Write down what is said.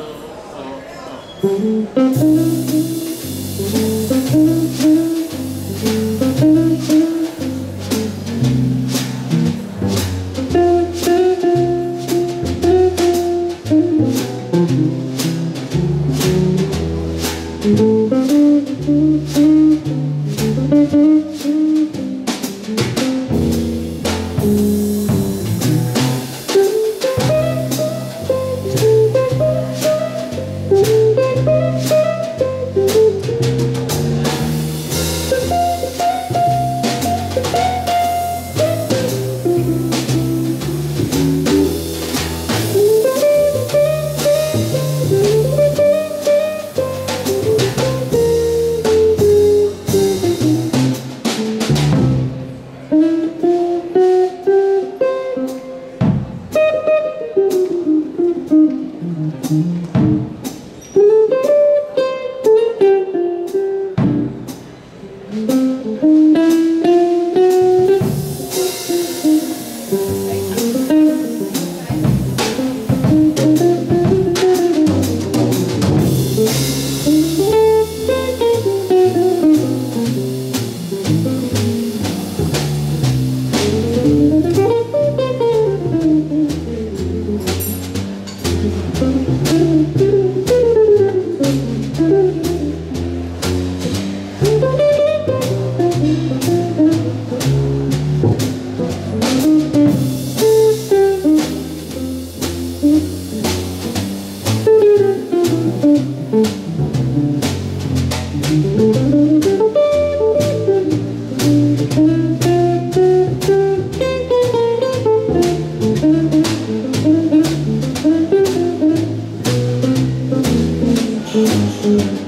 어, 어, 어. 어. Thank